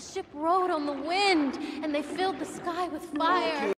The ship rode on the wind, and they filled the sky with fire.